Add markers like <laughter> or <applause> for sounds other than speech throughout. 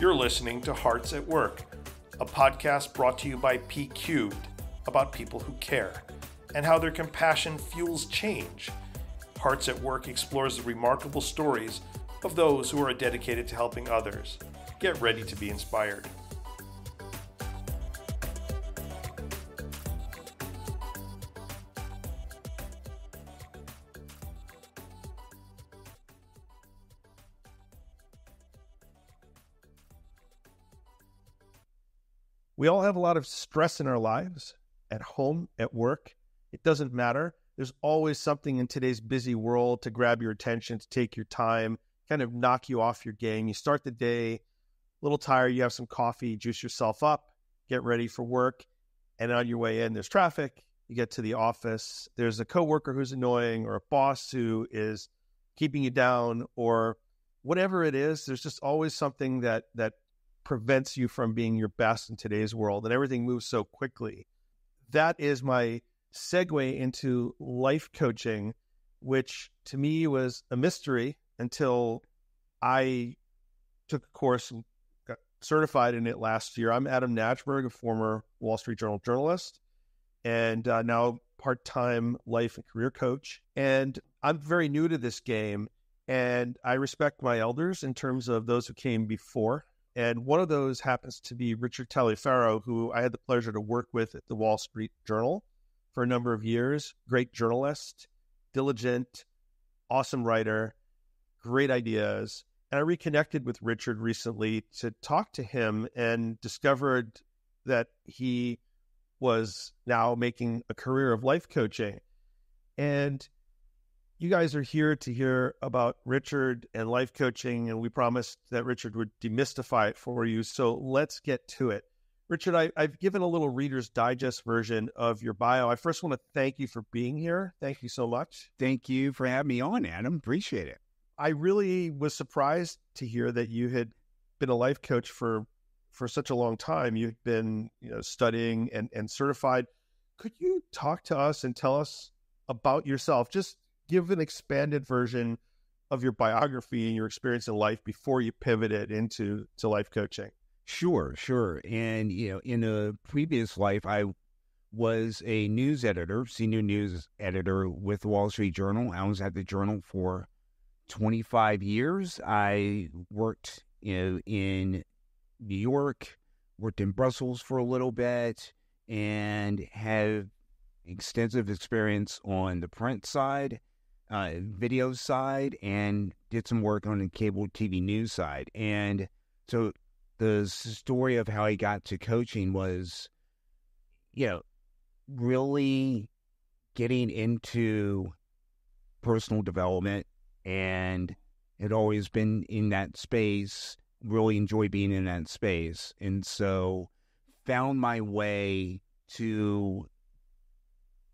You're listening to Hearts at Work, a podcast brought to you by P Cubed about people who care and how their compassion fuels change. Hearts at Work explores the remarkable stories of those who are dedicated to helping others. Get ready to be inspired. We all have a lot of stress in our lives, at home, at work. It doesn't matter. There's always something in today's busy world to grab your attention, to take your time, kind of knock you off your game. You start the day a little tired, you have some coffee, juice yourself up, get ready for work. And on your way in, there's traffic. You get to the office, there's a coworker who's annoying or a boss who is keeping you down or whatever it is, there's just always something that that prevents you from being your best in today's world and everything moves so quickly. That is my segue into life coaching, which to me was a mystery until I took a course and got certified in it last year. I'm Adam Najberg, a former Wall Street Journal journalist and uh, now part time life and career coach. And I'm very new to this game. And I respect my elders in terms of those who came before and one of those happens to be Richard Taliaferro, who I had the pleasure to work with at the Wall Street Journal for a number of years. Great journalist, diligent, awesome writer, great ideas. And I reconnected with Richard recently to talk to him and discovered that he was now making a career of life coaching. And you guys are here to hear about Richard and life coaching, and we promised that Richard would demystify it for you. So let's get to it. Richard, I, have given a little Reader's Digest version of your bio. I first want to thank you for being here. Thank you so much. Thank you for having me on, Adam. Appreciate it. I really was surprised to hear that you had been a life coach for for such a long time. You've been you know, studying and, and certified. Could you talk to us and tell us about yourself? Just give an expanded version of your biography and your experience in life before you pivoted into to life coaching. Sure, sure. And you know, in a previous life, I was a news editor, senior news editor with the Wall Street Journal. I was at the Journal for 25 years. I worked you know, in New York, worked in Brussels for a little bit, and have extensive experience on the print side uh, video side and did some work on the cable TV news side. And so the story of how he got to coaching was, you know, really getting into personal development and had always been in that space, really enjoy being in that space. And so found my way to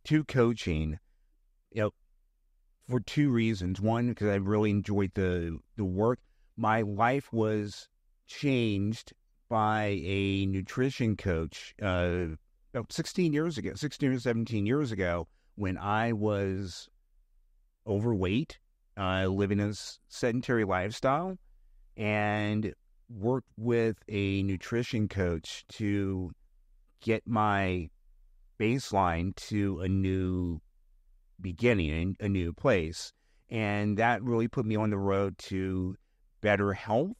to coaching, you know, for two reasons. One, because I really enjoyed the the work. My life was changed by a nutrition coach uh, about 16 years ago, 16 or 17 years ago, when I was overweight, uh, living a sedentary lifestyle, and worked with a nutrition coach to get my baseline to a new beginning, in a new place. And that really put me on the road to better health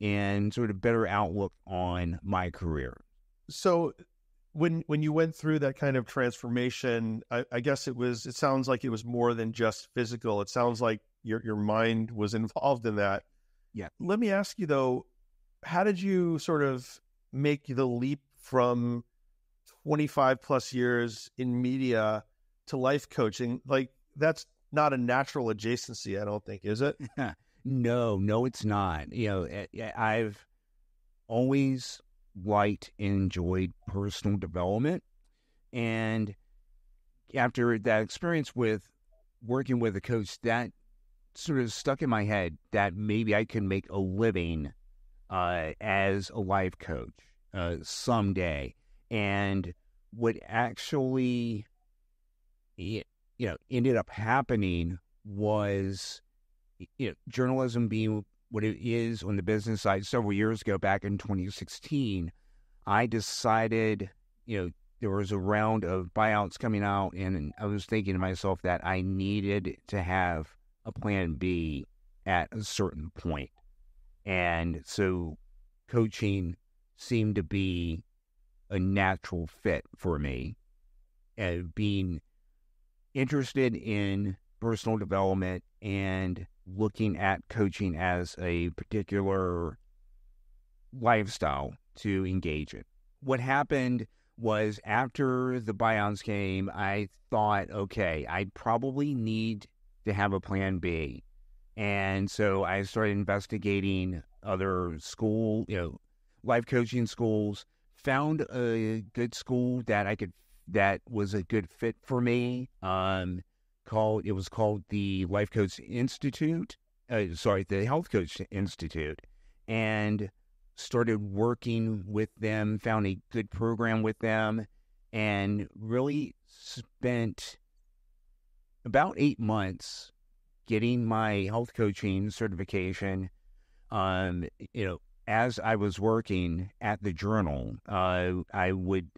and sort of better outlook on my career. So when when you went through that kind of transformation, I, I, guess it was it sounds like it was more than just physical. It sounds like your your mind was <laughs> involved in that. Yeah. Let me ask you though, how did you sort of make the leap from 25 plus years in media to life coaching, like that's not a natural adjacency, I don't think, is it? <laughs> no, no, it's not. You know, eh, eh, I've always liked and enjoyed personal development. And after that experience with working with a coach, that sort of stuck in my head that maybe I can make a living uh, as a life coach uh, someday. And what actually you know ended up happening was you know, journalism being what it is on the business side several years ago, back in 2016, I decided, you know, there was a round of buyouts coming out, and I was thinking to myself that I needed to have a plan B at a certain point. And so coaching seemed to be a natural fit for me. And being interested in personal development and looking at coaching as a particular lifestyle to engage in. What happened was after the buyouts came, I thought, okay, I probably need to have a plan B. And so I started investigating other school, you know, life coaching schools, found a good school that I could that was a good fit for me. Um, called it was called the Life Coach Institute. Uh, sorry, the Health Coach Institute, and started working with them. Found a good program with them, and really spent about eight months getting my health coaching certification. Um, you know, as I was working at the journal, uh, I would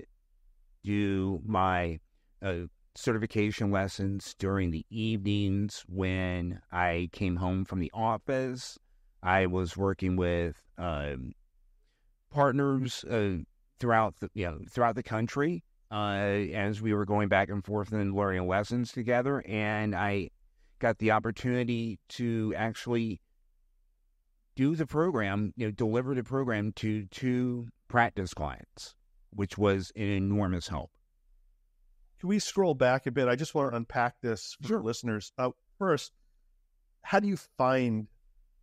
do my uh, certification lessons during the evenings when I came home from the office. I was working with um, partners uh, throughout the you know, throughout the country uh, as we were going back and forth and learning lessons together, and I got the opportunity to actually do the program, you know, deliver the program to two practice clients, which was an enormous help. Can we scroll back a bit? I just want to unpack this for sure. listeners. Uh, first, how do you find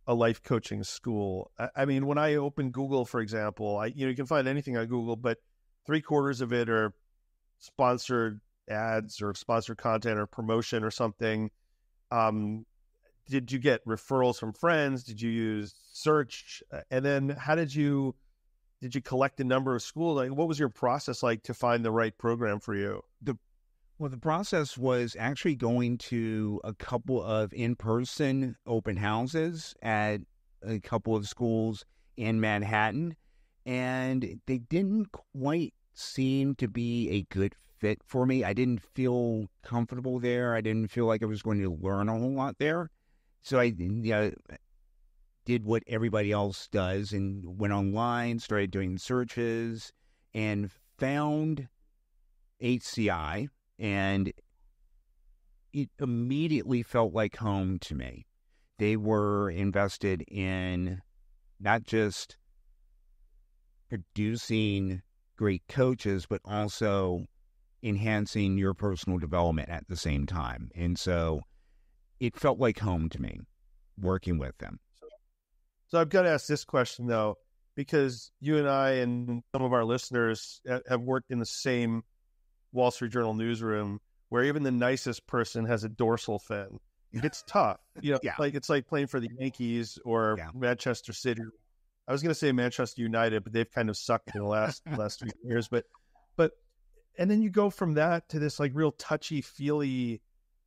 a life coaching school? I, I, mean, when I open Google, for example, I you know you can find anything on Google, but three quarters of it are sponsored ads or sponsored content or promotion or something. Um, did you get referrals from friends? Did you use search? And then how did you did you collect a number of schools? Like, what was your process like to find the right program for you? The well, the process was actually going to a couple of in-person open houses at a couple of schools in Manhattan, and they didn't quite seem to be a good fit for me. I didn't feel comfortable there. I didn't feel like I was going to learn a whole lot there. So I you know, did what everybody else does and went online, started doing searches, and found HCI, and it immediately felt like home to me. They were invested in not just producing great coaches, but also enhancing your personal development at the same time. And so it felt like home to me working with them. So I've got to ask this question though, because you and I and some of our listeners have worked in the same Wall Street Journal newsroom where even the nicest person has a dorsal fin. It's tough. You know, <laughs> yeah. like it's like playing for the Yankees or yeah. Manchester City. I was going to say Manchester United, but they've kind of sucked in the last last few years. But, but, and then you go from that to this like real touchy feely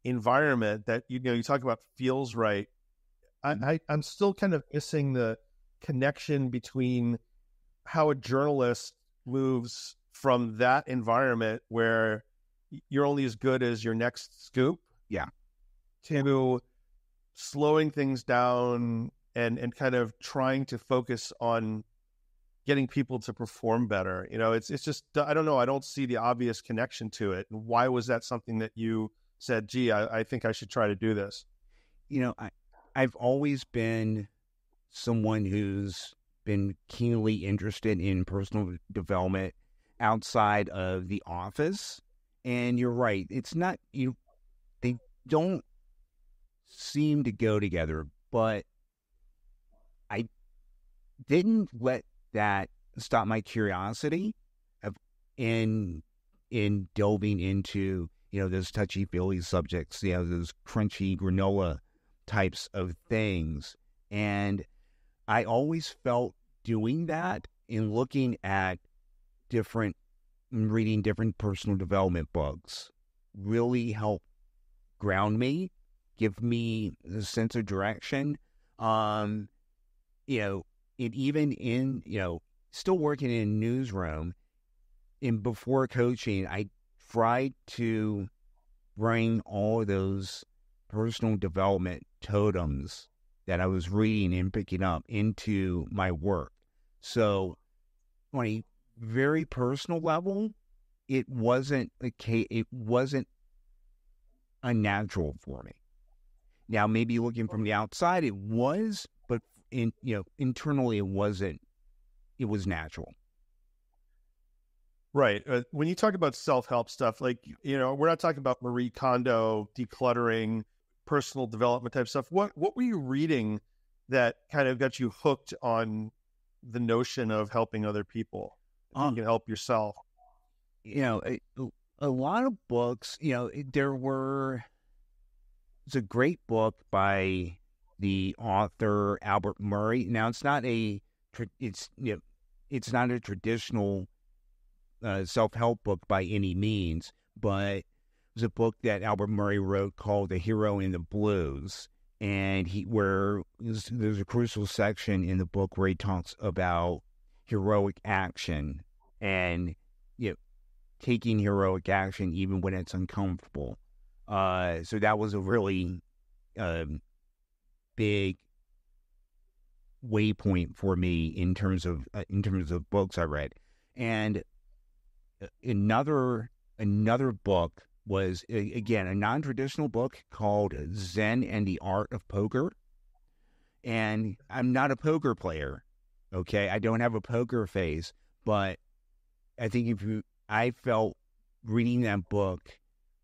environment that you know you talk about feels right. I. I I'm still kind of missing the connection between how a journalist moves from that environment where you're only as good as your next scoop. Yeah. To slowing things down and and kind of trying to focus on getting people to perform better. You know, it's it's just I don't know. I don't see the obvious connection to it. Why was that something that you said, "Gee, I, I think I should try to do this"? You know, I I've always been someone who's been keenly interested in personal development outside of the office. And you're right. It's not you they don't seem to go together, but I didn't let that stop my curiosity of in in delving into, you know, those touchy feely subjects, you know, those crunchy granola types of things. And I always felt doing that in looking at different reading different personal development books really help ground me, give me a sense of direction. Um, you know, and even in, you know, still working in newsroom, and before coaching, I tried to bring all those personal development totems that I was reading and picking up into my work. So, on a very personal level, it wasn't case, it wasn't unnatural for me. Now, maybe looking from the outside, it was, but in you know internally, it wasn't. It was natural. Right. Uh, when you talk about self help stuff, like, you know, we're not talking about Marie Kondo, decluttering, personal development type stuff. What, what were you reading that kind of got you hooked on the notion of helping other people? Um, you can help yourself. You know, a, a lot of books, you know, there were, it's a great book by the author Albert Murray. Now, it's not a, it's, you know, it's not a traditional uh, self help book by any means, but was a book that Albert Murray wrote called The Hero and the Blues. And he, where there's a crucial section in the book where he talks about heroic action and you know, taking heroic action even when it's uncomfortable. Uh, so that was a really um, big waypoint for me in terms of uh, in terms of books I read. And another another book was again a non-traditional book called Zen and the Art of Poker. And I'm not a poker player. Okay, I don't have a poker face, but I think if you I felt reading that book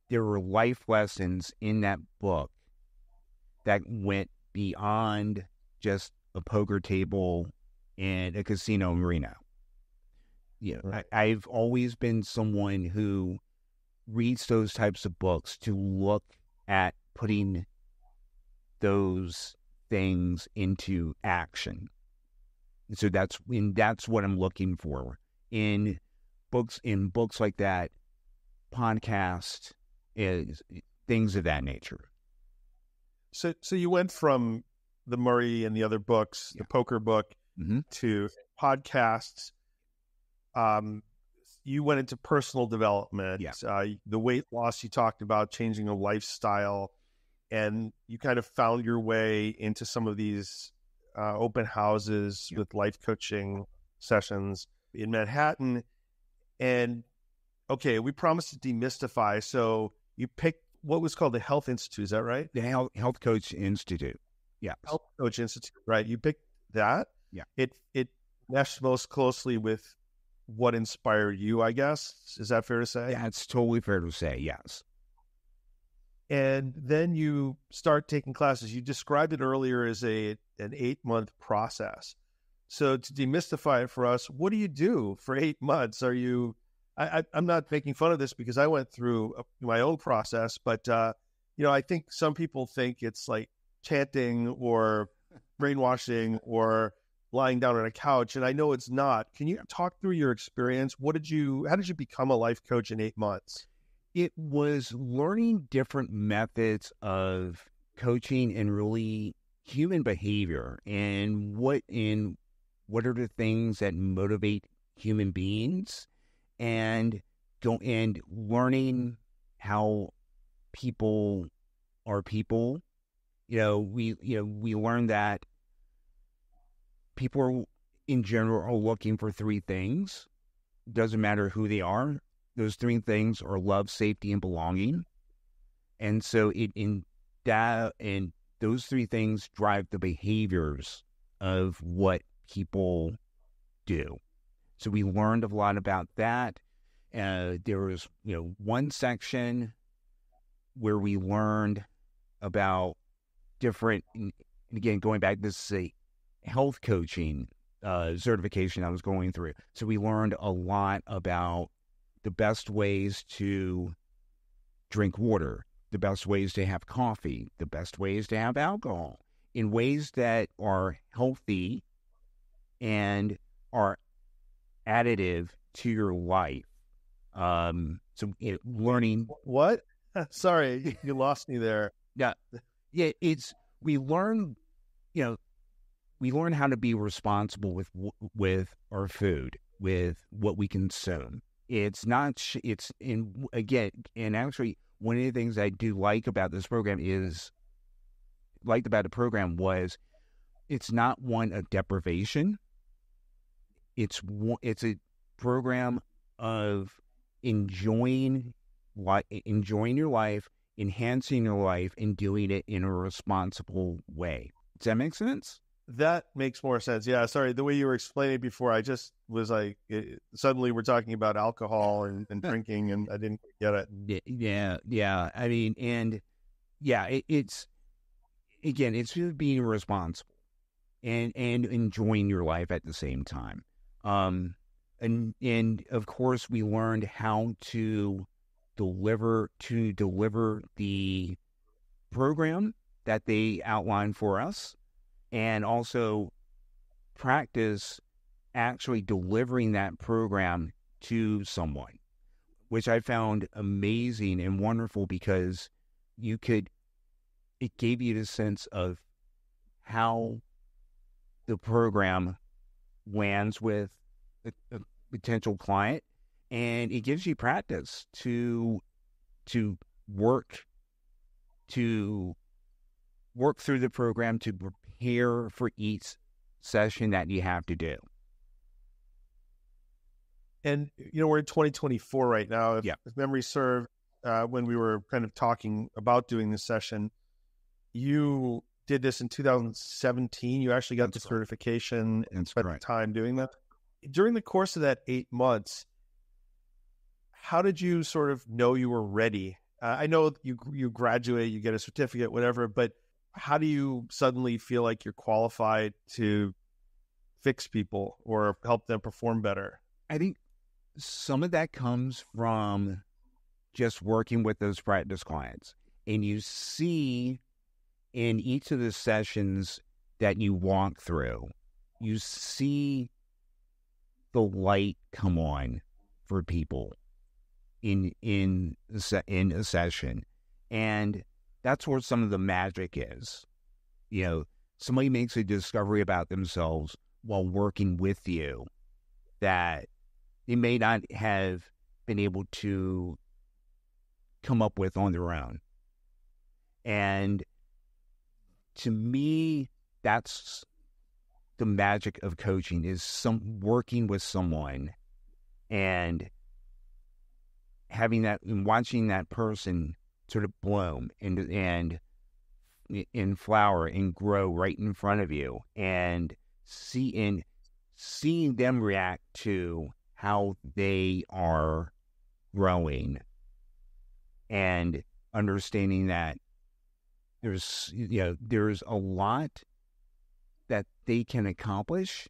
there were life lessons in that book that went beyond just a poker table and a casino arena you know, I, I've always been someone who reads those types of books to look at putting those things into action. And So that's and that's what I'm looking for in books in books like that, podcast is things of that nature. So so you went from the Murray and the other books, yeah. the poker book, mm-hmm. to podcasts um, you went into personal development, yeah. uh, the weight loss you talked about, changing a lifestyle, and you kind of found your way into some of these uh, open houses yeah. with life coaching sessions in Manhattan. And okay, we promised to demystify. So you picked what was called the Health Institute. Is that right? The Health, Health Coach Institute. Yeah. Health Coach Institute. Right. You picked that. Yeah. It it meshed most closely with what inspired you, I guess. Is that fair to say? Yeah, it's totally fair to say, yes. And then you start taking classes. You described it earlier as a an eight month process. So to demystify it for us, what do you do for eight months? Are you? I, am not making fun of this because I went through my own process, but uh, you know, I think some people think it's like chanting or brainwashing or lying down on a couch. And I know it's not. Can you talk through your experience? What did you, how did you become a life coach in eight months? It was learning different methods of coaching and really human behavior and what in what are the things that motivate human beings and go and learning how people are people you know we you know we learned that people are, in general are looking for three things. Doesn't matter who they are. Those three things are love, safety, and belonging. And so it in that and those three things drive the behaviors of what people do. So we learned a lot about that. Uh, there was, you know, one section where we learned about different. And again, going back, this is a health coaching uh, certification I was going through. So we learned a lot about the best ways to drink water, the best ways to have coffee, the best ways to have alcohol in ways that are healthy and are additive to your life. Um, so it, learning what? <laughs> Sorry, you lost me there. <laughs> Yeah, yeah. It's we learn, you know, we learn how to be responsible with with our food, with what we consume. It's not. It's in again, and actually, one of the things I do like about this program is liked about the program was it's not one of deprivation. It's it's a program of enjoying enjoying your life, enhancing your life, and doing it in a responsible way. Does that make sense? That makes more sense. Yeah, sorry. The way you were explaining it before, I just was like, it, suddenly we're talking about alcohol and, and <laughs> drinking, and I didn't get it. Yeah, yeah. I mean, and yeah, it, it's again, it's just being responsible and and enjoying your life at the same time. Um, and and of course, we learned how to deliver to deliver the program that they outlined for us and also practice actually delivering that program to someone, which I found amazing and wonderful because you could, it gave you the sense of how the program lands with a, a potential client and it gives you practice to to work to work through the program to prepare for each session that you have to do. And you know we're in 2024 right now. If, yeah. if memory serve, uh, when we were kind of talking about doing this session, you did this in 2017. You actually got That's the correct. certification and spent correct. time doing that. During the course of that eight months, how did you sort of know you were ready? Uh, I know you you graduate, you get a certificate, whatever, but how do you suddenly feel like you're qualified to fix people or help them perform better? I think some of that comes from just working with those practice clients. And you see in each of the sessions that you walk through, you see the light come on for people in in in a session, and that's where some of the magic is. You know, somebody makes a discovery about themselves while working with you that they may not have been able to come up with on their own. And to me, that's the magic of coaching is some working with someone and having that and watching that person sort of bloom and and and flower and grow right in front of you and see and seeing them react to how they are growing and understanding that there's you know there's a lot that they can accomplish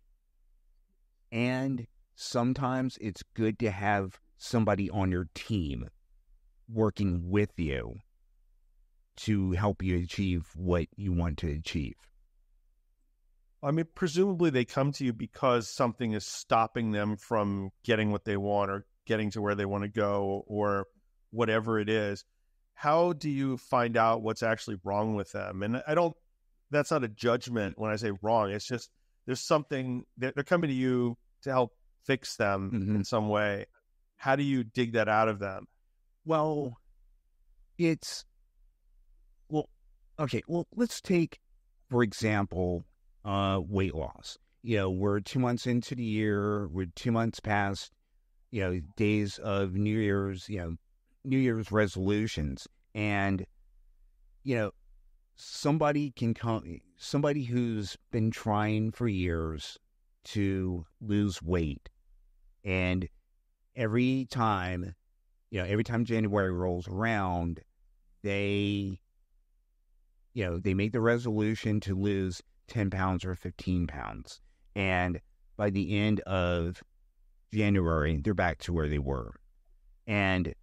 and sometimes it's good to have somebody on your team working with you to help you achieve what you want to achieve I mean, presumably they come to you because something is stopping them from getting what they want or getting to where they want to go or whatever it is. How do you find out what's actually wrong with them? And I don't, that's not a judgment when I say wrong. It's just there's something, they're coming to you to help fix them Mhm. in some way. How do you dig that out of them? Well, it's well, okay. Well, let's take, for example, uh, weight loss. You know, we're two months into the year. We're two months past, you know, days of New Year's. You know, New Year's resolutions, and you know, somebody can come. Somebody who's been trying for years to lose weight, and every time you know, every time January rolls around, they, you know, they make the resolution to lose 10 pounds or 15 pounds. And by the end of January, they're back to where they were. And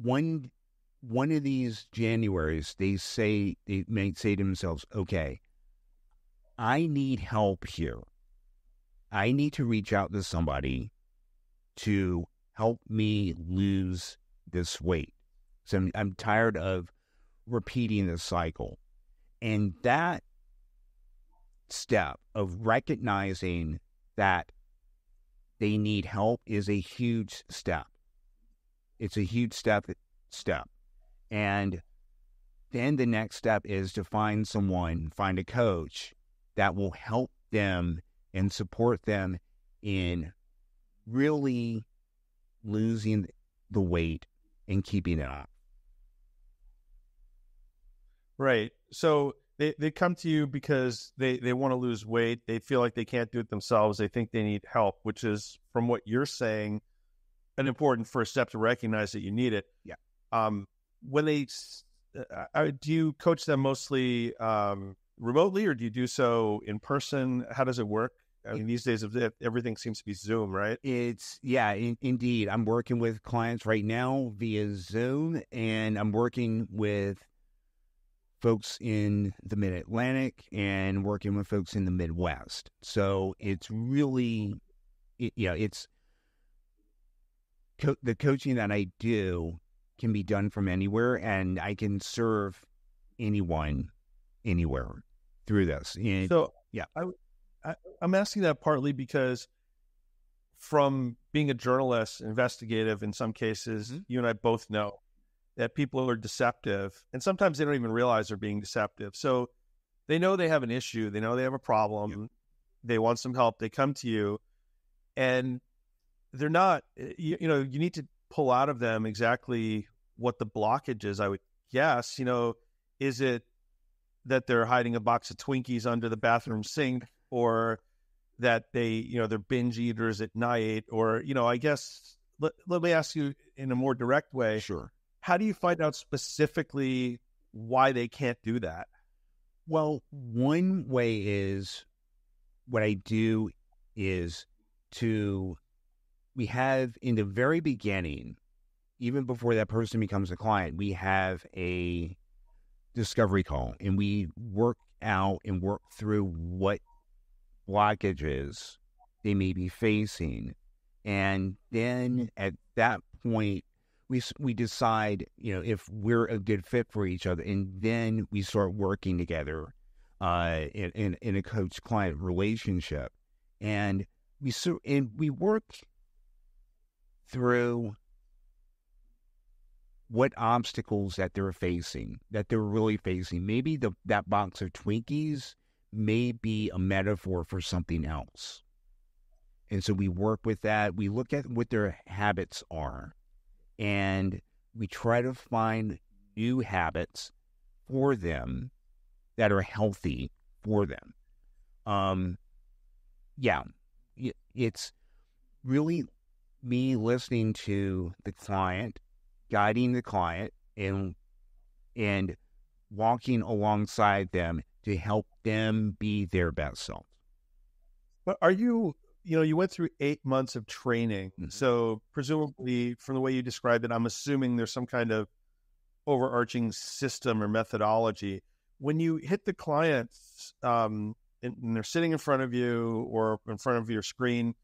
one, one of these Januaries, they say, they may say to themselves, okay, I need help here. I need to reach out to somebody to help me lose this weight. So I'm, I'm tired of repeating the cycle. And that step of recognizing that they need help is a huge step. It's a huge step step. And then the next step is to find someone, find a coach that will help them and support them in really losing the weight and keeping it off. Right. So they, they come to you because they, they want to lose weight. They feel like they can't do it themselves. They think they need help, which is, from what you're saying, an important first step to recognize that you need it. Yeah. Um, when they uh, uh, do you coach them mostly um, remotely, or do you do so in person? How does it work? I mean, these days everything seems to be Zoom, right? It's yeah, in, indeed. I'm working with clients right now via Zoom, and I'm working with folks in the Mid Atlantic and working with folks in the Midwest. So it's really, it, yeah, it's co- the coaching that I do can be done from anywhere, and I can serve anyone anywhere through this. And, so yeah, I, I, I'm asking that partly because from being a journalist, investigative in some cases, mm-hmm. you and I both know that people are deceptive, and sometimes they don't even realize they're being deceptive. So they know they have an issue, they know they have a problem, yep. they want some help, they come to you, and they're not. Eh, you, you know, you need to pull out of them exactly what the blockage is. I would guess. You know, is it that they're hiding a box of Twinkies under the bathroom sink, or that they, you know, they're binge eaters at night, or you know, I guess. Let, let me ask you in a more direct way. Sure how do you find out specifically why they can't do that? Well, one way is what I do is to, we have in the very beginning, even before that person becomes a client, we have a discovery call and we work out and work through what blockages they may be facing. And then at that point, we we decide you know if we're a good fit for each other, and then we start working together uh, in, in, in a coach client relationship, and we so and we work through what obstacles that they're facing, that they're really facing. Maybe the that box of Twinkies may be a metaphor for something else. And so we work with that. We look at what their habits are and we try to find new habits for them that are healthy for them. Um, yeah, it's really me listening to the client, guiding the client, and and walking alongside them to help them be their best self. But are you you know, you went through eight months of training. Mm-hmm. So presumably, from the way you described it, I'm assuming there's some kind of overarching system or methodology. When you hit the clients um, and, and they're sitting in front of you or in front of your screen,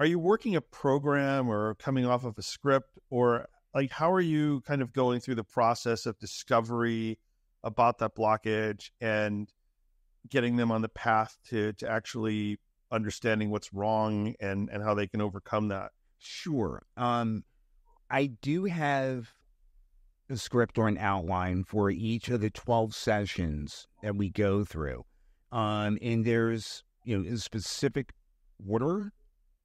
are you working a program or coming off of a script or like how are you kind of going through the process of discovery about that blockage and getting them on the path to to actually understanding what's wrong and and how they can overcome that. Sure. Um i do have a script or an outline for each of the 12 sessions that we go through. Um and there's you know a specific order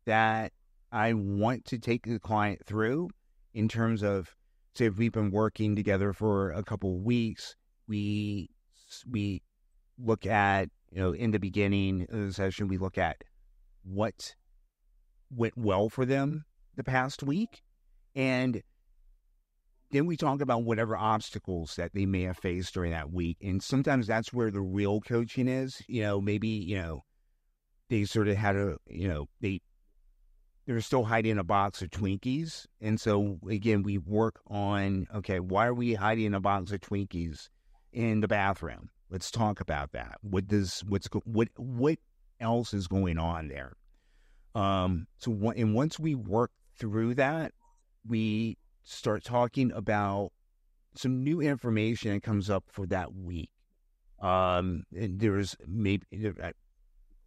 that i want to take the client through in terms of say if we've been working together for a couple of weeks we we look at you know, in the beginning of the session, we look at what went well for them the past week. And then we talk about whatever obstacles that they may have faced during that week. And sometimes that's where the real coaching is. You know, maybe, you know, they sort of had a, you know, they, they're still hiding a box of Twinkies. And so again, we work on, okay, why are we hiding a box of Twinkies in the bathroom? Let's talk about that. What does what's what what else is going on there? Um, so and once we work through that, we start talking about some new information that comes up for that week. Um, and there's maybe a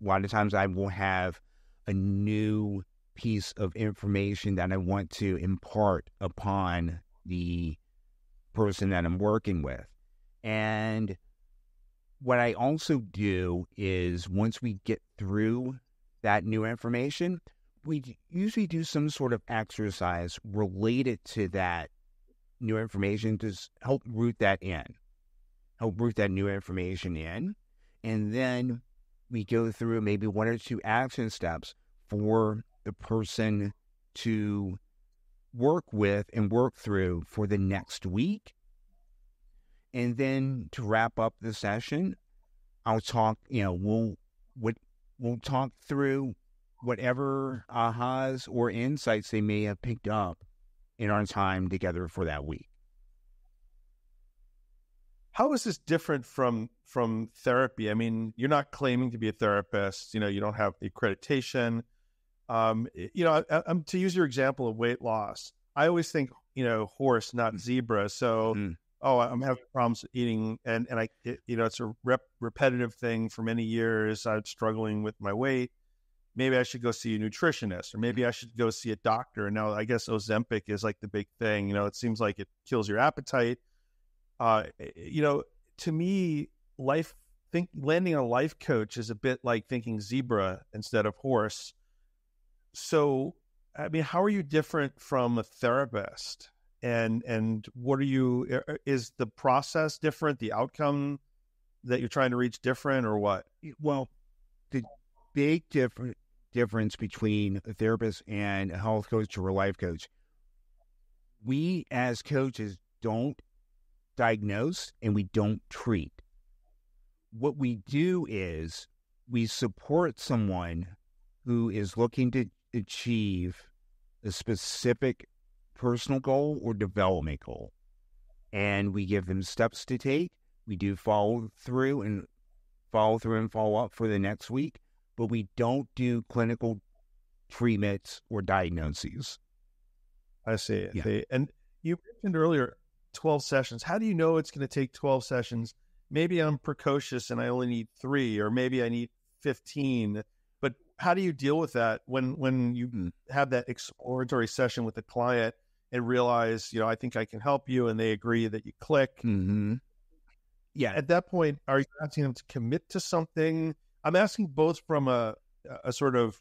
lot of times I will have a new piece of information that I want to impart upon the person that I'm working with. And what I also do is once we get through that new information, we usually do some sort of exercise related to that new information to help root that in, help root that new information in. And then we go through maybe one or two action steps for the person to work with and work through for the next week. And then to wrap up the session, I'll talk, you know, we'll what we'll talk through whatever ahas or insights they may have picked up in our time together for that week. How is this different from from therapy? I mean, you're not claiming to be a therapist. You know, you don't have the accreditation. Um, you know, I, I'm to use your example of weight loss. I always think, you know, horse, not mm. zebra. So, mm. Oh, I'm having problems eating, and and I, it, you know, it's a rep, repetitive thing for many years. I'm struggling with my weight. Maybe I should go see a nutritionist, or maybe I should go see a doctor. And now I guess Ozempic is like the big thing. You know, it seems like it kills your appetite uh, eh, you know, to me, life think landing a life coach is a bit like thinking zebra instead of horse. So, I mean, how are you different from a therapist? And and what are you? Is the process different? The outcome that you're trying to reach different, or what? Well, the big different difference between a therapist and a health coach or a life coach. We as coaches don't diagnose and we don't treat. What we do is we support someone who is looking to achieve a specific personal goal or development goal. And we give them steps to take. We do follow through and follow through and follow up for the next week, but we don't do clinical treatments or diagnoses. I see. Yeah. And you mentioned earlier 12 sessions. How do you know it's going to take 12 sessions? Maybe I'm precocious and I only need three, or maybe I need 15. But how do you deal with that when when you mm. have that exploratory session with the client and realize, you know, I think I can help you, and they agree that you click? Mm-hmm. Yeah. At that point, are you asking them to commit to something? I'm asking both from a a sort of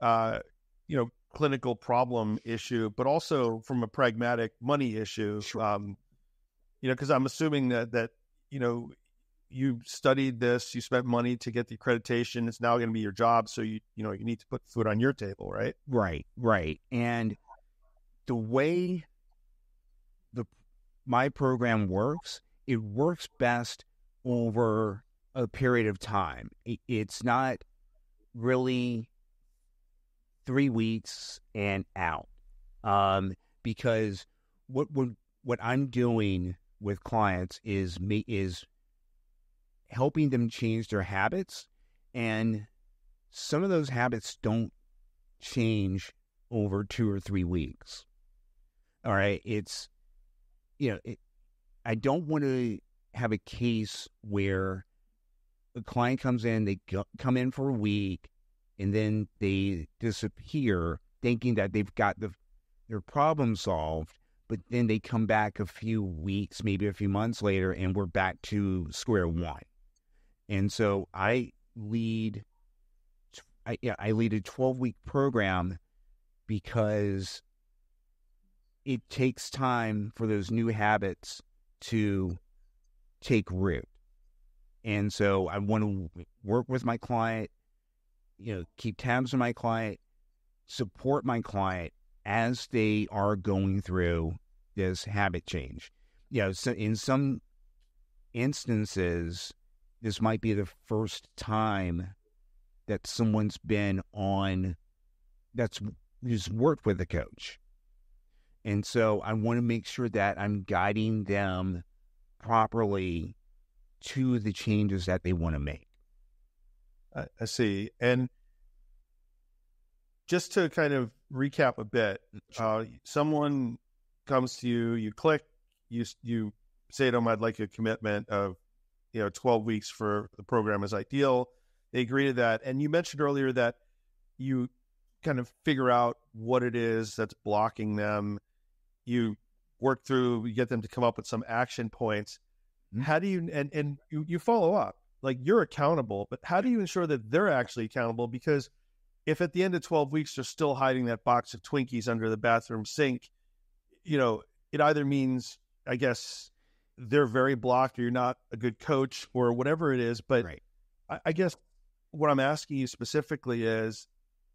uh, you know clinical problem issue, but also from a pragmatic money issue. Sure. Um, you know, because I'm assuming that that you know you studied this, you spent money to get the accreditation. It's now going to be your job, so you you know you need to put food on your table, right? Right, right. And the way the my program works, it works best over a period of time. It, it's not really three weeks and out. Um, because what what what I'm doing with clients is me is helping them change their habits, and some of those habits don't change over two or three weeks. All right, it's you know, it, I don't want to have a case where a client comes in, they go, come in for a week, and then they disappear thinking that they've got the, their problem solved but then they come back a few weeks maybe a few months later and we're back to square one. And so i lead I, yeah, I lead a 12 week program because it takes time for those new habits to take root. And so I want to work with my client you know, keep tabs on my client, support my client as they are going through this habit change. You know, so in some instances, this might be the first time that someone's been on that's who's worked with a coach. And so I want to make sure that I'm guiding them properly to the changes that they want to make. I, see. And just to kind of recap a bit, uh, someone comes to you, you click, you you say to them, "I'd like a commitment of, you know, twelve weeks for the program is ideal." they agree to that. And you mentioned earlier that you kind of figure out what it is that's blocking them. You work through, you get them to come up with some action points. Mm-hmm. How do you and and you, you follow up? Like you're accountable, but how do you ensure that they're actually accountable? Because if at the end of 12 weeks they're still hiding that box of Twinkies under the bathroom sink, you know, it either means, I guess, they're very blocked or you're not a good coach or whatever it is. But right. I, I guess what I'm asking you specifically is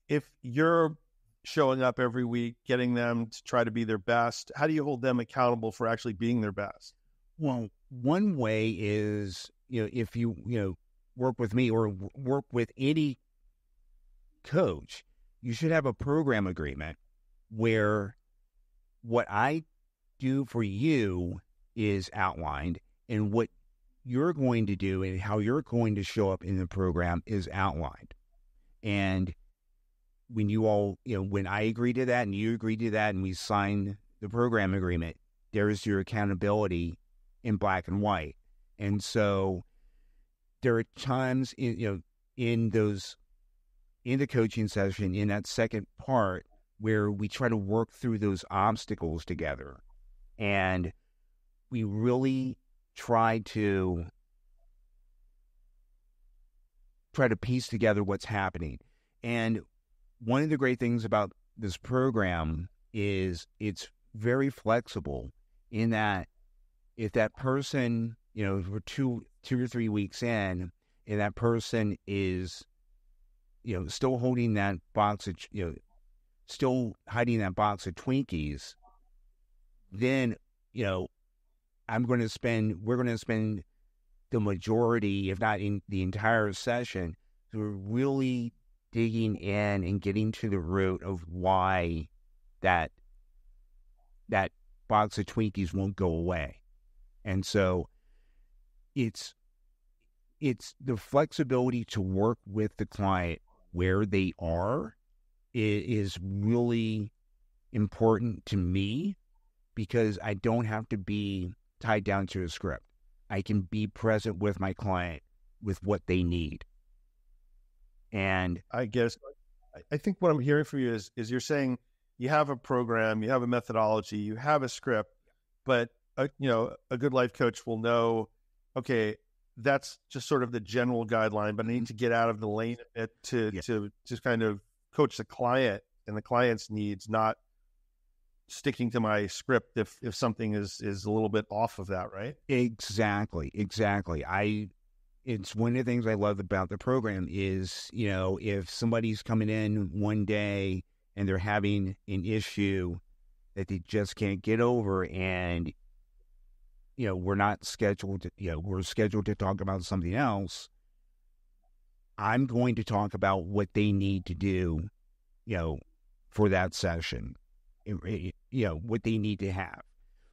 if you're showing up every week, getting them to try to be their best, how do you hold them accountable for actually being their best? Well, one way is, you know, if you, you know, work with me or work with any coach, you should have a program agreement where what I do for you is outlined and what you're going to do and how you're going to show up in the program is outlined. And when you all, you know, when I agree to that and you agree to that and we sign the program agreement, there is your accountability in black and white. And so there are times in, you know, in those, in the coaching session, in that second part, where we try to work through those obstacles together. And we really try to try to piece together what's happening. And one of the great things about this program is it's very flexible in that if that person, you know, we're two two or three weeks in, and that person is, you know, still holding that box of, you know, still hiding that box of Twinkies, then, you know, I'm going to spend, we're going to spend the majority, if not in the entire session, to really digging in and getting to the root of why that that box of Twinkies won't go away. And so it's it's the flexibility to work with the client where they are is really important to me because I don't have to be tied down to a script. I can be present with my client with what they need. And I guess I think what I'm hearing from you is is you're saying you have a program, you have a methodology, you have a script, but a, you know a good life coach will know, okay, that's just sort of the general guideline, but I need mm-hmm. to get out of the lane a bit to yeah. to just kind of coach the client and the client's needs, not sticking to my script if if something is is a little bit off of that, right? Exactly, exactly. I it's one of the things I love about the program is, you know, if somebody's coming in one day and they're having an issue that they just can't get over and you know, we're not scheduled to, you know, we're scheduled to talk about something else. I'm going to talk about what they need to do, you know, for that session, you know, what they need to have,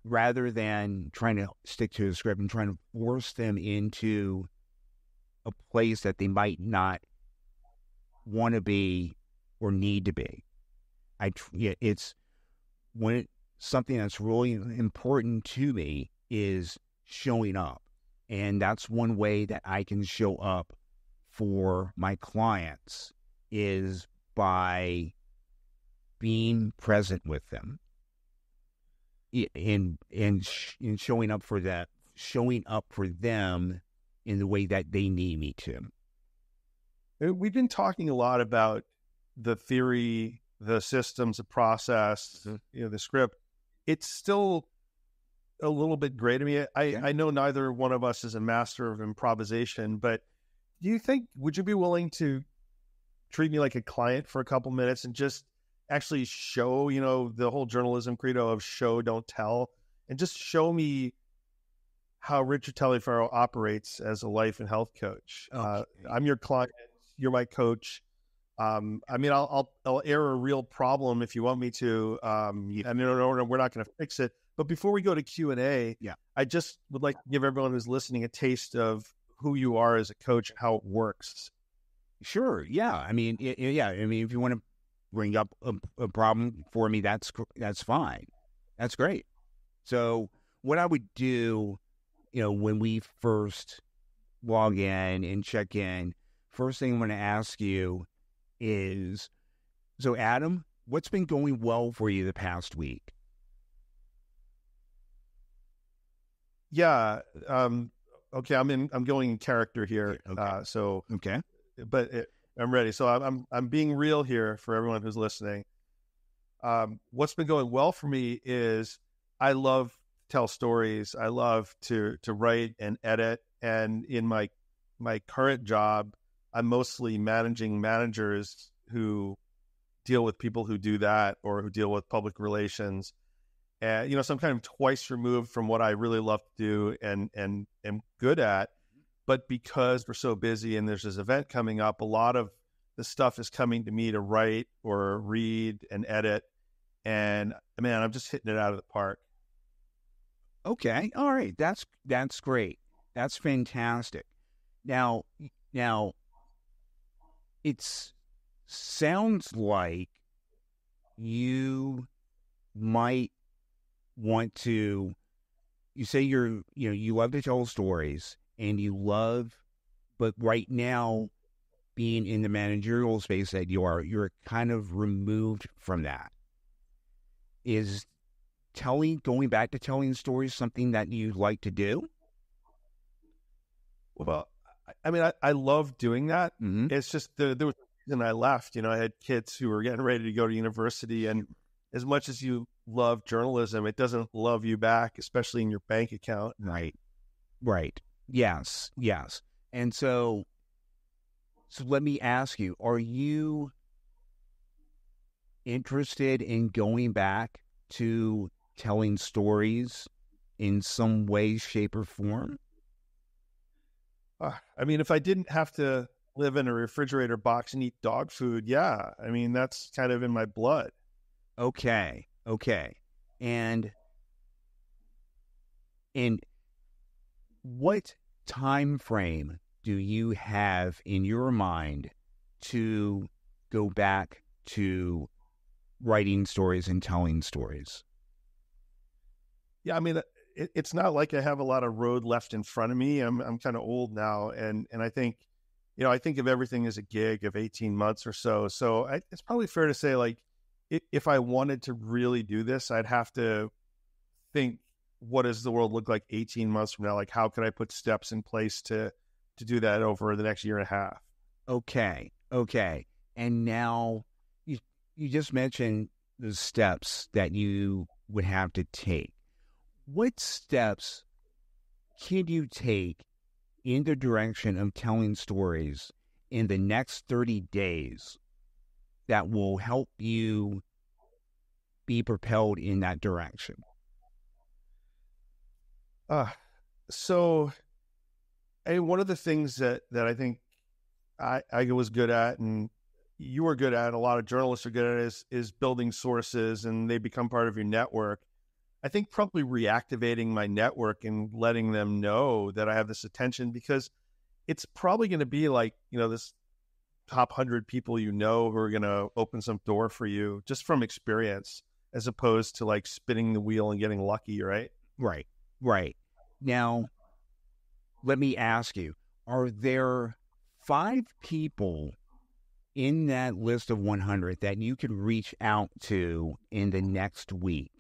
rather than trying to stick to a script and trying to force them into a place that they might not want to be or need to be. I, it's when it, something that's really important to me is showing up. And that's one way that I can show up for my clients is by being present with them and and in showing up for that showing up for them in the way that they need me to we've been talking a lot about the theory the systems the process mm-hmm. you know the script it's still a little bit gray to me I, yeah. I know neither one of us is a master of improvisation but do you think would you be willing to treat me like a client for a couple minutes and just actually show you know the whole journalism credo of show don't tell and just show me how richard taliaferro operates as a life and health coach okay. uh, i'm your client you're my coach um, I mean, I'll, I'll, I'll air a real problem if you want me to. Um, I mean, we're not going to fix it. But before we go to Q and A, yeah, I just would like to give everyone who's listening a taste of who you are as a coach and how it works. Sure. Yeah. I mean, yeah. I mean, if you want to bring up a, a problem for me, that's that's fine. That's great. So, what I would do, you know, when we first log in and check in, first thing I'm going to ask you is so, Adam, what's been going well for you the past week? Yeah. Um, okay. I'm in, I'm going in character here. Okay. Uh, so, Okay. but it, I'm ready. So I'm, I'm, I'm being real here for everyone who's listening. Um, what's been going well for me is I love tell stories. I love to, to write and edit. And in my, my current job, I'm mostly managing managers who deal with people who do that or who deal with public relations. And you know, so I'm kind of twice removed from what I really love to do and and am good at. Mm-hmm. But because we're so busy and there's this event coming up, a lot of the stuff is coming to me to write or read and edit. And man, I'm just hitting it out of the park. Okay. All right. That's that's great. That's fantastic. Now now it's sounds like you might want to you say you're you know you love to tell stories and you love but right now being in the managerial space that you are you're kind of removed from that is telling going back to telling stories something that you like to do Well, I- mean, I, I love doing that. mm-hmm. It's just the, there was a reason I left. You know, I had kids who were getting ready to go to university, and as much as you love journalism, it doesn't love you back, especially in your bank account. Right. Right. Yes. Yes. And so, so let me ask you: Are you interested in going back to telling stories in some way, shape, or form? Uh, I mean, if I didn't have to live in a refrigerator box and eat dog food, yeah. I mean, that's kind of in my blood. Okay. Okay. And and what time frame do you have in your mind to go back to writing stories and telling stories? Yeah, I mean, uh, it, it's not like I have a lot of road left in front of me. I'm I'm kind of old now, and and I think, you know, I think of everything as a gig of 18 months or so. So I, it's probably fair to say, like, if, if I wanted to really do this, I'd have to think, what does the world look like 18 months from now? Like, how could I put steps in place to to do that over the next year and a half? Okay. Okay. And now you you just mentioned the steps that you would have to take. What steps can you take in the direction of telling stories in the next 30 days that will help you be propelled in that direction? Uh, so, I one of the things that that I think I I was good at, and you were good at, a lot of journalists are good at, is is building sources, and they become part of your network. I think probably reactivating my network and letting them know that I have this attention because it's probably going to be like you know this top hundred people you know who are going to open some door for you just from experience, as opposed to like spinning the wheel and getting lucky, right? Right, right. Now, let me ask you are there five people in that list of 100 that you could reach out to in the next week?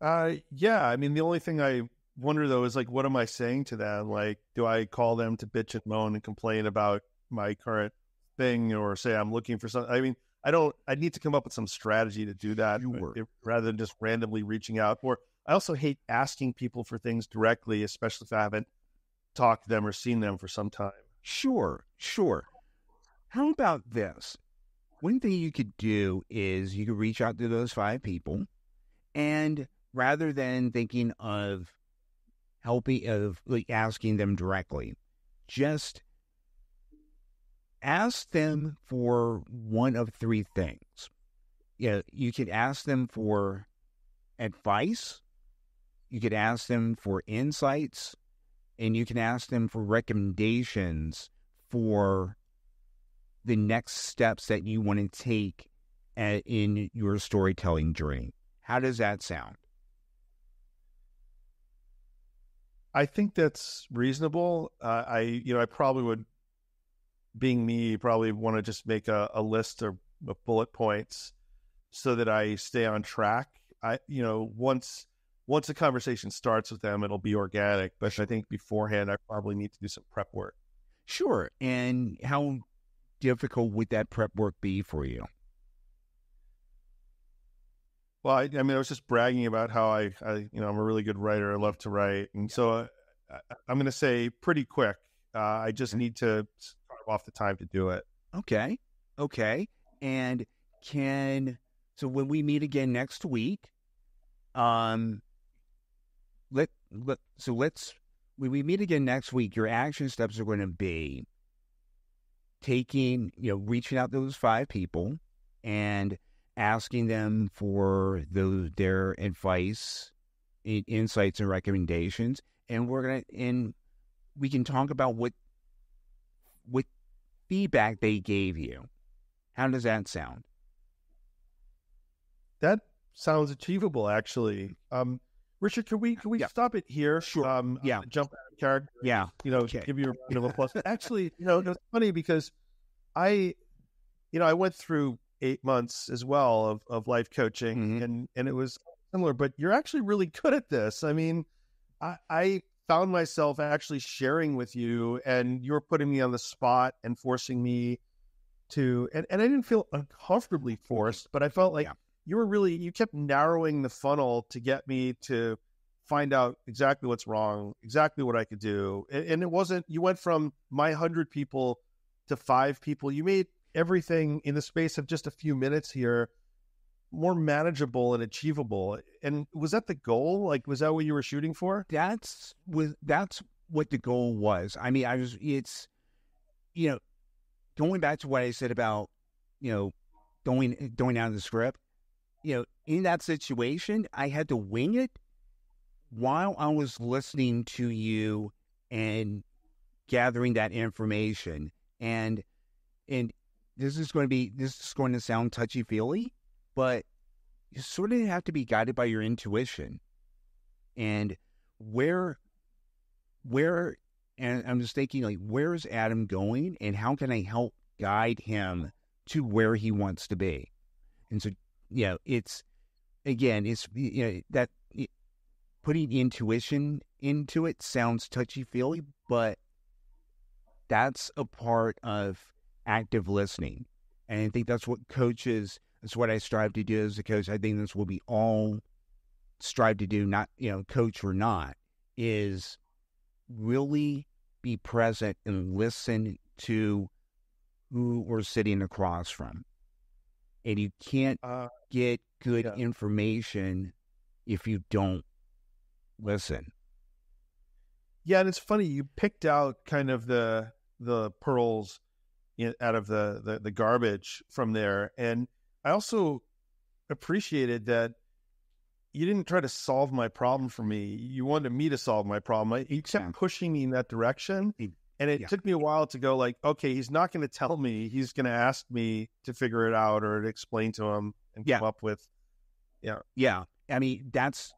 Uh, yeah. I mean, the only thing I wonder though is like, what am I saying to them? Like, do I call them to bitch and moan and complain about my current thing, or say I'm looking for something? I mean, I don't. I need to come up with some strategy to do that Sure. if- rather than just randomly reaching out. Or I also hate asking people for things directly, especially if I haven't talked to them or seen them for some time. Sure, sure. How about this? One thing you could do is you could reach out to those five people, and rather than thinking of helping of like asking them directly, just ask them for one of three things. Yeah, you could ask them for advice, you could ask them for insights, and you can ask them for recommendations for the next steps that you want to take at, in your storytelling journey. How does that sound? I think that's reasonable. Uh, I, you know, I probably would, being me, probably want to just make a, a list of, of, bullet points so that I stay on track. I, you know, once once the conversation starts with them, it'll be organic. But I think beforehand, I probably need to do some prep work. Sure. And how difficult would that prep work be for you? Well, I, I, mean, I was just bragging about how I, I, you know, I'm a really good writer. I love to write, and so uh, I, am going to say pretty quick. Uh, I just need to carve off the time to do it. Okay, okay. And can so when we meet again next week, um, let let so let's when we meet again next week, your action steps are going to be taking, you know, reaching out to those five people and asking them for those, their advice, insights, and recommendations. And we're gonna and we can talk about what what feedback they gave you. How does that sound? That sounds achievable, actually. Um, Richard, can we can we yeah. stop it here? Sure. Um, yeah. Jump character. Yeah. You know, okay. give you a a plus. <laughs> Actually, you know, it's funny because I, you know, I went through eight months as well of, of life coaching mm-hmm. and, and it was similar, but you're actually really good at this. I mean, I, I found myself actually sharing with you and you were putting me on the spot and forcing me to, and, and I didn't feel uncomfortably forced, but I felt like yeah. you were really, you kept narrowing the funnel to get me to find out exactly what's wrong, exactly what I could do. And, and it wasn't, you went from my hundred people to five people. You made everything in the space of just a few minutes here more manageable and achievable. And was that the goal? Like, was that what you were shooting for? That's was that's what the goal was. I mean, I was. It's you know, going back to what I said about you know going going down the script. You know, in that situation, I had to wing it while I was listening to you and gathering that information and and this is going to be this is going to sound touchy feely, but you sort of have to be guided by your intuition and where where and I'm just thinking like where is Adam going and how can I help guide him to where he wants to be? And so you know, it's again, it's you know that putting intuition into it sounds touchy feely, but that's a part of active listening. And I think that's what coaches, that's what I strive to do as a coach. I think that's what we all strive to do, not, you know, coach or not, is really be present and listen to who we're sitting across from. And you can't uh, get good yeah. information if you don't listen. Yeah, and it's funny you picked out kind of the the pearls out of the, the, the garbage from there. And I also appreciated that you didn't try to solve my problem for me. You wanted me to solve my problem. You kept pushing me in that direction. And it yeah. took me a while to go like, okay, he's not going to tell me. He's going to ask me to figure it out or to explain to him and yeah. come up with, yeah. Yeah. I mean, that's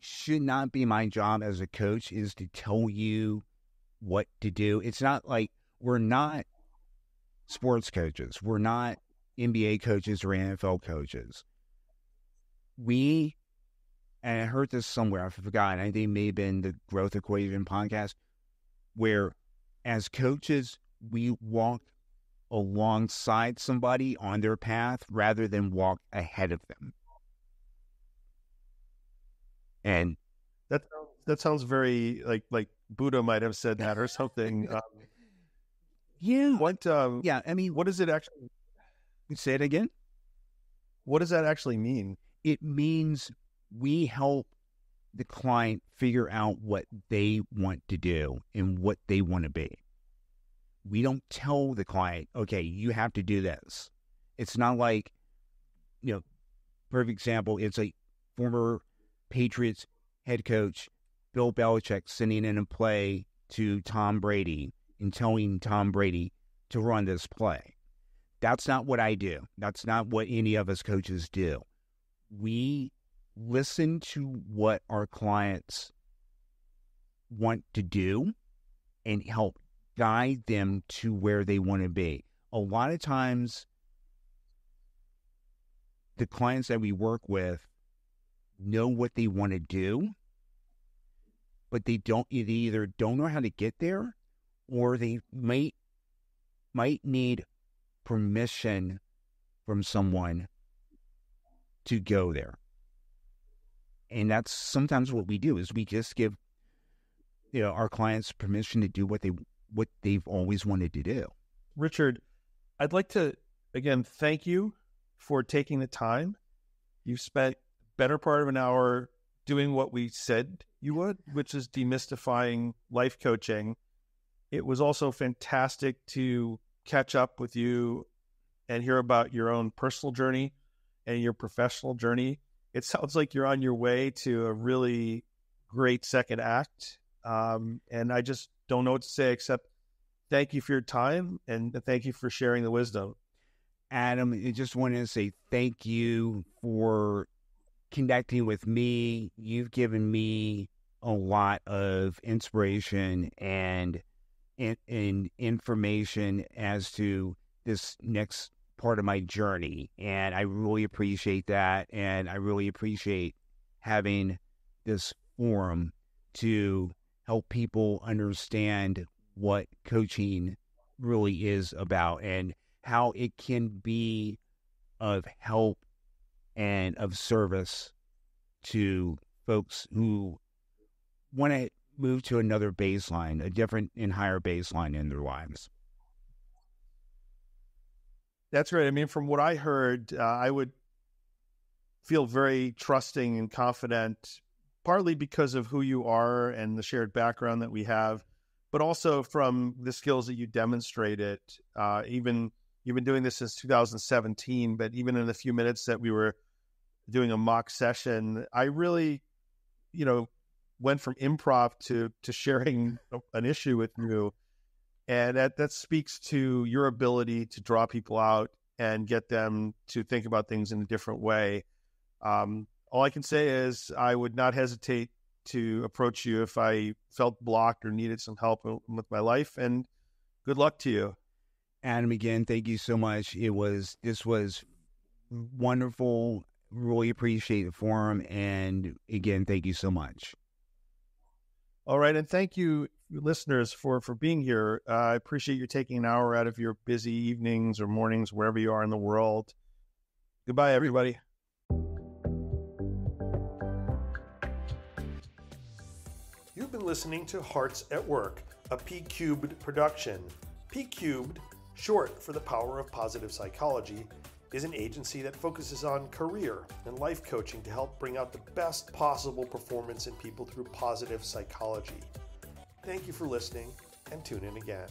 should not be my job as a coach is to tell you what to do. It's not like we're not sports coaches. We're not NBA coaches or NFL coaches. We, and I heard this somewhere, I forgot, I think it may have been the Growth Equation podcast, where as coaches, we walk alongside somebody on their path rather than walk ahead of them. And that that sounds very like like Buddha might have said that or something. Um, yeah. What? Um, yeah. I mean, what does it actually? Say it again. What does that actually mean? It means we help the client figure out what they want to do and what they want to be. We don't tell the client, okay, you have to do this. It's not like, you know, perfect example, it's a former Patriots head coach, Bill Belichick, sending in a play to Tom Brady in telling Tom Brady to run this play. That's not what I do. That's not what any of us coaches do. We listen to what our clients want to do and help guide them to where they want to be. A lot of times, the clients that we work with know what they want to do, but they don't they either don't know how to get there or they might might need permission from someone to go there. And that's sometimes what we do is we just give you know our clients permission to do what they what they've always wanted to do. Richard, I'd like to again thank you for taking the time. You've spent better part of an hour doing what we said you would, which is demystifying life coaching. It was also fantastic to catch up with you and hear about your own personal journey and your professional journey. It sounds like you're on your way to a really great second act. Um, and I just don't know what to say except thank you for your time and thank you for sharing the wisdom. Adam, I just wanted to say thank you for connecting with me. You've given me a lot of inspiration and and, information as to this next part of my journey, and I really appreciate that. And I really appreciate having this forum to help people understand what coaching really is about and how it can be of help and of service to folks who want to move to another baseline, a different and higher baseline in their lives. That's right. I mean, from what I heard, uh, I would feel very trusting and confident, partly because of who you are and the shared background that we have, but also from the skills that you demonstrated, uh, even you've been doing this since 2017, but even in the few minutes that we were doing a mock session, I really, you know, went from improv to to sharing <laughs> an issue with you, and that that speaks to your ability to draw people out and get them to think about things in a different way. Um, all I can say is I would not hesitate to approach you if I felt blocked or needed some help with my life. And good luck to you. Adam, again, thank you so much. It was this was wonderful. Really appreciate the forum, and again, thank you so much. All right, and thank you, listeners, for for being here. Uh, I appreciate you taking an hour out of your busy evenings or mornings, wherever you are in the world. Goodbye, everybody. You've been listening to Hearts at Work, a P Cubed production. P Cubed Short for the Power of Positive Psychology is an agency that focuses on career and life coaching to help bring out the best possible performance in people through positive psychology. Thank you for listening and tune in again.